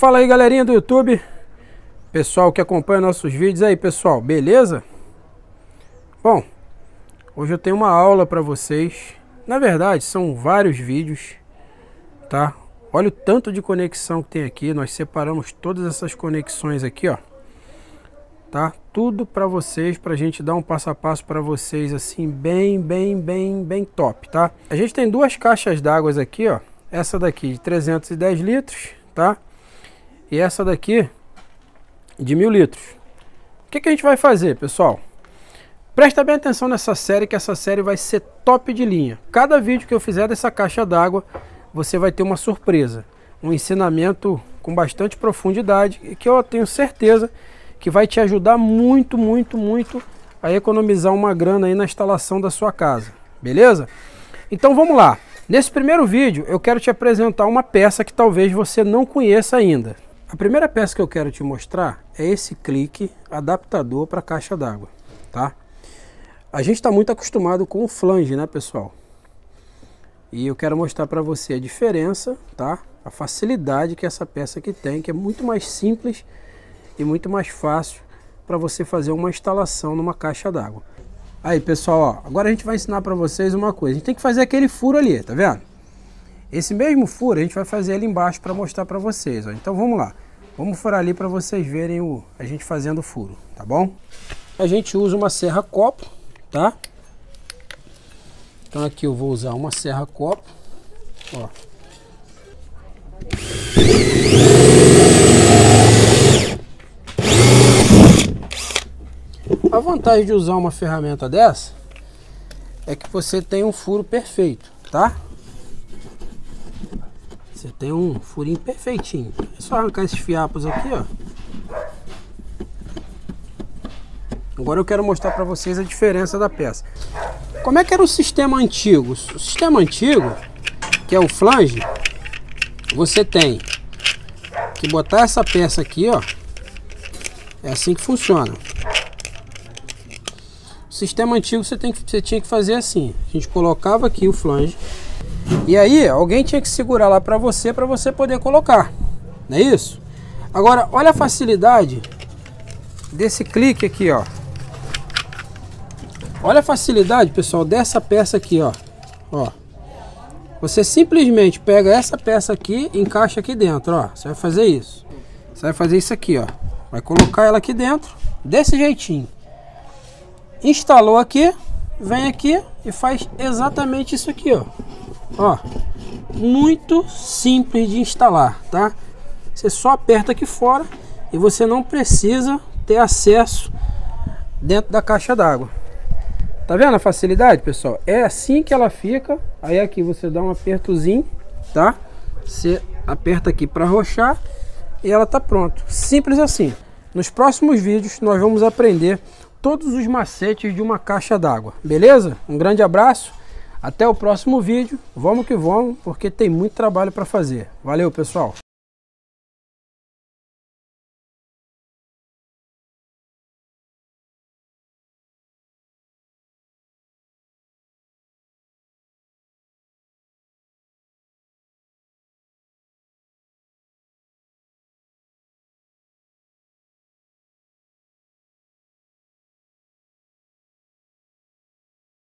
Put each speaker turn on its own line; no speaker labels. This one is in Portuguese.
Fala aí galerinha do YouTube, pessoal que acompanha nossos vídeos aí pessoal, beleza? Bom, hoje eu tenho uma aula para vocês, na verdade são vários vídeos, tá? Olha o tanto de conexão que tem aqui, nós separamos todas essas conexões aqui ó, tá? Tudo para vocês, para a gente dar um passo a passo para vocês assim bem, bem, bem, bem top, tá? A gente tem duas caixas d'água aqui ó, essa daqui de 310 litros, tá? E essa daqui de mil litros. O que, que a gente vai fazer, pessoal? Presta bem atenção nessa série, que essa série vai ser top de linha. Cada vídeo que eu fizer dessa caixa d'água, você vai ter uma surpresa. Um ensinamento com bastante profundidade e que eu tenho certeza que vai te ajudar muito, muito, muito a economizar uma grana aí na instalação da sua casa. Beleza? Então vamos lá. Nesse primeiro vídeo eu quero te apresentar uma peça que talvez você não conheça ainda. A primeira peça que eu quero te mostrar é esse clique adaptador para caixa d'água, tá? A gente está muito acostumado com o flange, né, pessoal? E eu quero mostrar para você a diferença, tá? A facilidade que essa peça aqui tem, que é muito mais simples e muito mais fácil para você fazer uma instalação numa caixa d'água. Aí, pessoal, ó, agora a gente vai ensinar para vocês uma coisa. A gente tem que fazer aquele furo ali, tá vendo? Esse mesmo furo a gente vai fazer ali embaixo para mostrar para vocês. Ó. Então vamos lá. Vamos furar ali para vocês verem o, a gente fazendo o furo, tá bom? A gente usa uma serra copo, tá? Então aqui eu vou usar uma serra copo, ó. A vantagem de usar uma ferramenta dessa é que você tem um furo perfeito, tá? Você tem um furinho perfeitinho. É só arrancar esses fiapos aqui, ó. Agora eu quero mostrar para vocês a diferença da peça. Como é que era o sistema antigo? O sistema antigo, que é o flange, você tem que botar essa peça aqui, ó. É assim que funciona. O sistema antigo você, tem que, você tinha que fazer assim. A gente colocava aqui o flange e aí, alguém tinha que segurar lá para você, para você poder colocar. Não é isso? Agora, olha a facilidade desse clique aqui, ó. Olha a facilidade, pessoal, dessa peça aqui, ó. Ó. Você simplesmente pega essa peça aqui e encaixa aqui dentro, ó. Você vai fazer isso. Você vai fazer isso aqui, ó. Vai colocar ela aqui dentro, desse jeitinho. Instalou aqui, vem aqui e faz exatamente isso aqui, ó. Ó, muito simples de instalar, tá? Você só aperta aqui fora e você não precisa ter acesso dentro da caixa d'água. Tá vendo a facilidade, pessoal? É assim que ela fica. Aí aqui você dá um apertozinho, tá? Você aperta aqui para arrochar e ela tá pronto. Simples assim. Nos próximos vídeos nós vamos aprender todos os macetes de uma caixa d'água, beleza? Um grande abraço até o próximo vídeo. Vamos que vamos, porque tem muito trabalho para fazer. Valeu, pessoal!